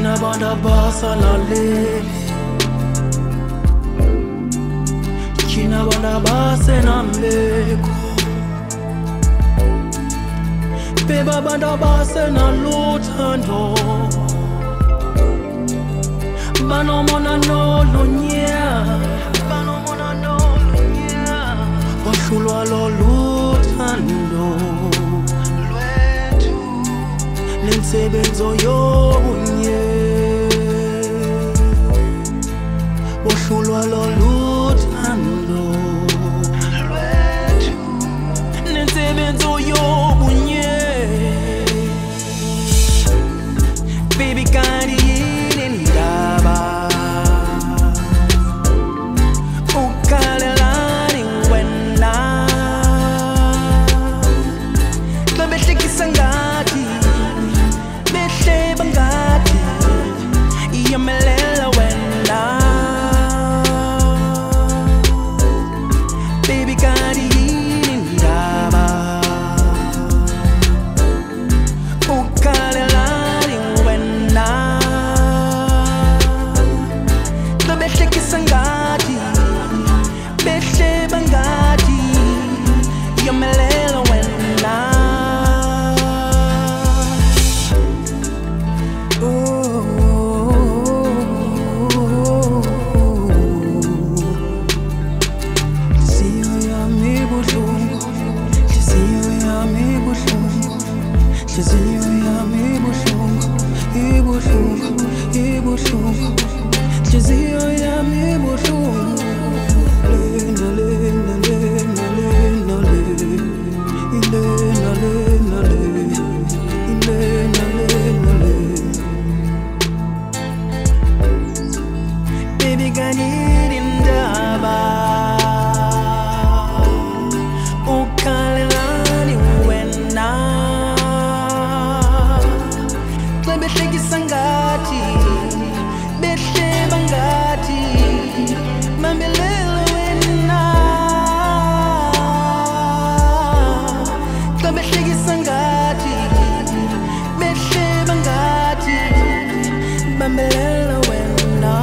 inabanda basa la lemi kinabanda base na mbeko mpe babanda base na lutando banomona nolonya oshulwa lolutando lensebenzo yobunye solo a lo. Ngiziyo ibuhlungu ibuhlungu ibuhlungu Ngiziyo yami ibuhlungu Lena lena lena lena lena Ilena lena lena Ilena lena lena Baby can you? In ngathi behle bangathi bambelela wena